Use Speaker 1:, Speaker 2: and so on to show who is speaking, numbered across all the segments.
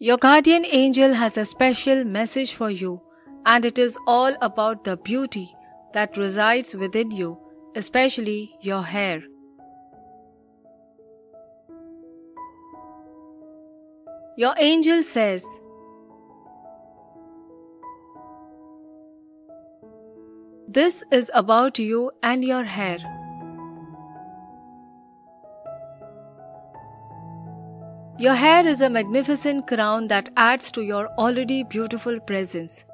Speaker 1: Your guardian angel has a special message for you, and it is all about the beauty that resides within you, especially your hair. Your angel says, This is about you and your hair. Your hair is a magnificent crown that adds to your already beautiful presence.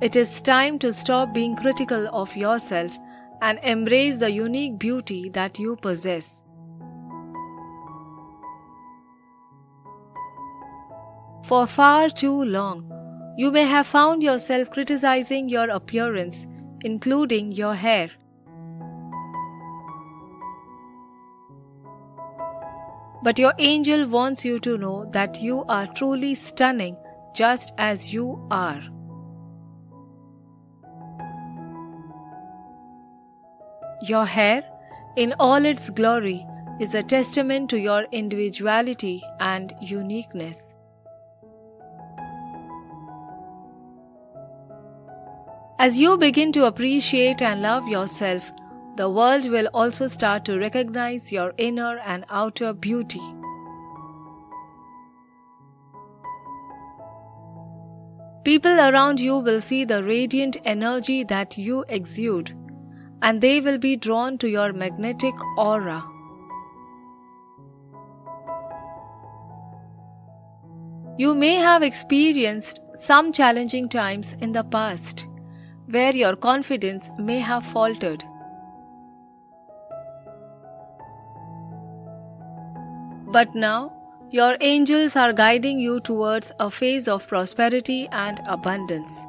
Speaker 1: It is time to stop being critical of yourself and embrace the unique beauty that you possess. For far too long, you may have found yourself criticizing your appearance, including your hair. But your angel wants you to know that you are truly stunning just as you are. Your hair, in all its glory, is a testament to your individuality and uniqueness. As you begin to appreciate and love yourself, the world will also start to recognize your inner and outer beauty. People around you will see the radiant energy that you exude and they will be drawn to your magnetic aura. You may have experienced some challenging times in the past where your confidence may have faltered. But now, your angels are guiding you towards a phase of prosperity and abundance.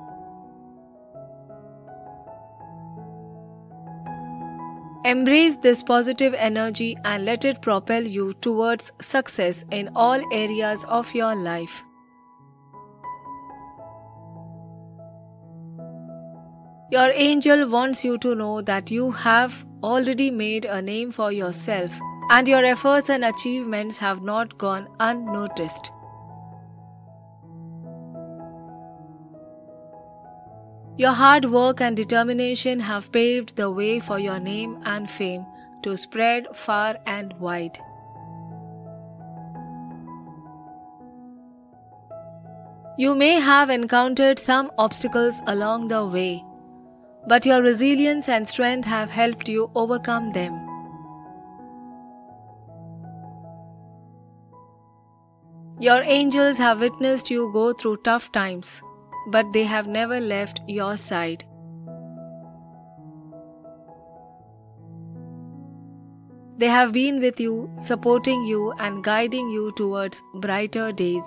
Speaker 1: Embrace this positive energy and let it propel you towards success in all areas of your life. Your angel wants you to know that you have already made a name for yourself and your efforts and achievements have not gone unnoticed. Your hard work and determination have paved the way for your name and fame to spread far and wide. You may have encountered some obstacles along the way, but your resilience and strength have helped you overcome them. Your angels have witnessed you go through tough times but they have never left your side. They have been with you, supporting you, and guiding you towards brighter days.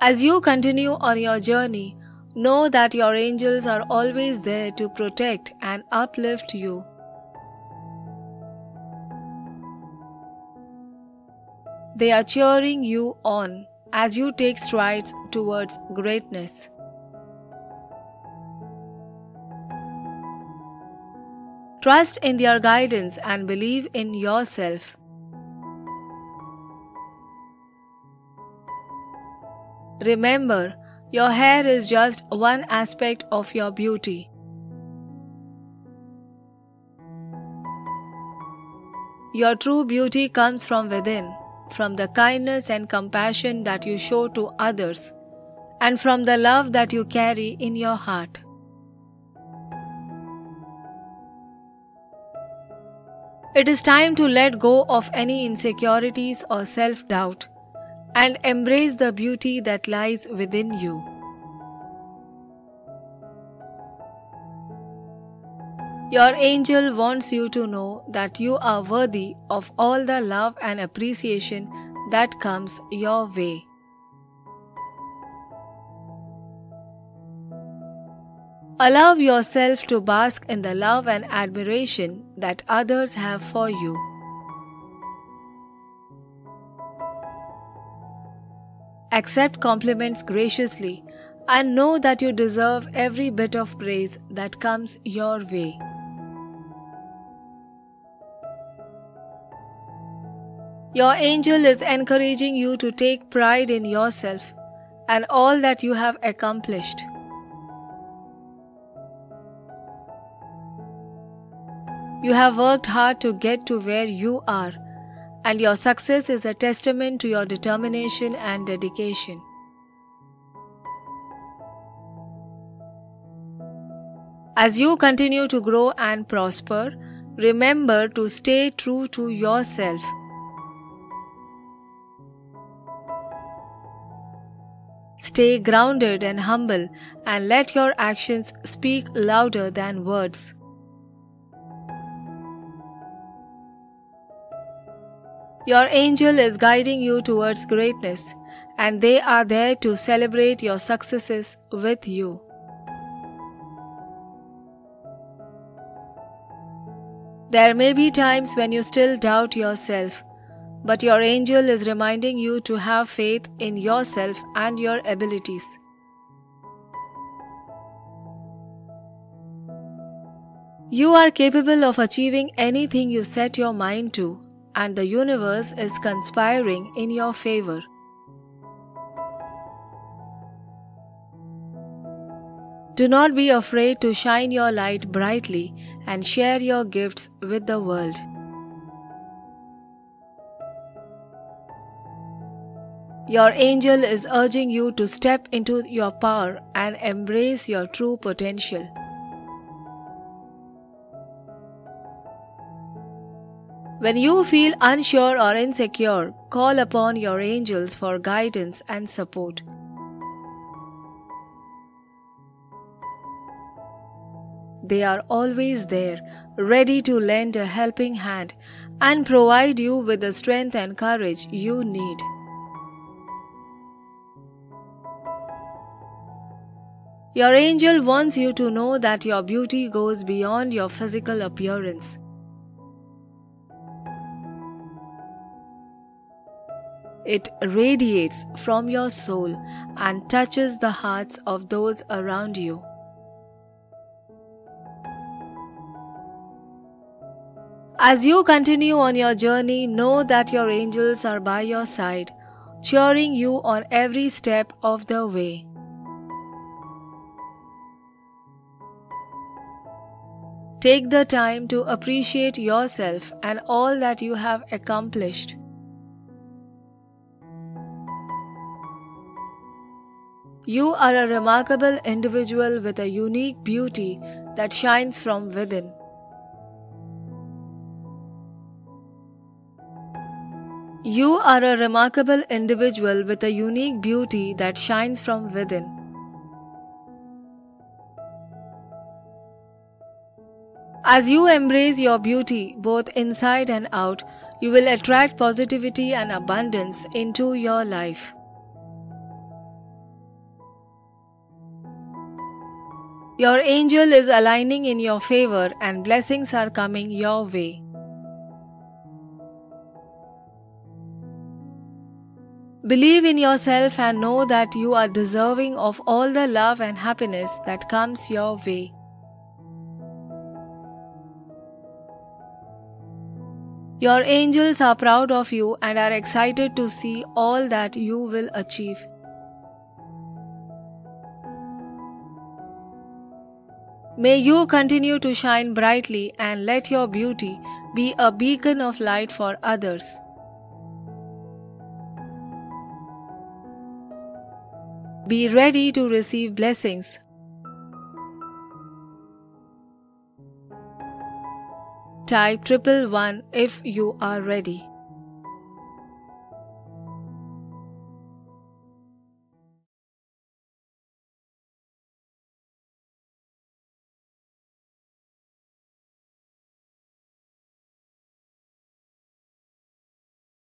Speaker 1: As you continue on your journey, know that your angels are always there to protect and uplift you They are cheering you on as you take strides towards greatness. Trust in their guidance and believe in yourself. Remember, your hair is just one aspect of your beauty. Your true beauty comes from within from the kindness and compassion that you show to others, and from the love that you carry in your heart. It is time to let go of any insecurities or self doubt and embrace the beauty that lies within you. Your angel wants you to know that you are worthy of all the love and appreciation that comes your way. Allow yourself to bask in the love and admiration that others have for you. Accept compliments graciously and know that you deserve every bit of praise that comes your way. Your angel is encouraging you to take pride in yourself and all that you have accomplished. You have worked hard to get to where you are, and your success is a testament to your determination and dedication. As you continue to grow and prosper, remember to stay true to yourself Stay grounded and humble and let your actions speak louder than words. Your angel is guiding you towards greatness, and they are there to celebrate your successes with you. There may be times when you still doubt yourself, but your angel is reminding you to have faith in yourself and your abilities. You are capable of achieving anything you set your mind to, and the universe is conspiring in your favor. Do not be afraid to shine your light brightly and share your gifts with the world. Your angel is urging you to step into your power and embrace your true potential. When you feel unsure or insecure, call upon your angels for guidance and support. They are always there, ready to lend a helping hand and provide you with the strength and courage you need. Your angel wants you to know that your beauty goes beyond your physical appearance. It radiates from your soul and touches the hearts of those around you. As you continue on your journey, know that your angels are by your side, cheering you on every step of the way. Take the time to appreciate yourself and all that you have accomplished. You are a remarkable individual with a unique beauty that shines from within. You are a remarkable individual with a unique beauty that shines from within. As you embrace your beauty, both inside and out, you will attract positivity and abundance into your life. Your angel is aligning in your favor and blessings are coming your way. Believe in yourself and know that you are deserving of all the love and happiness that comes your way. Your angels are proud of you and are excited to see all that you will achieve. May you continue to shine brightly and let your beauty be a beacon of light for others. Be ready to receive blessings Type triple one if you are ready.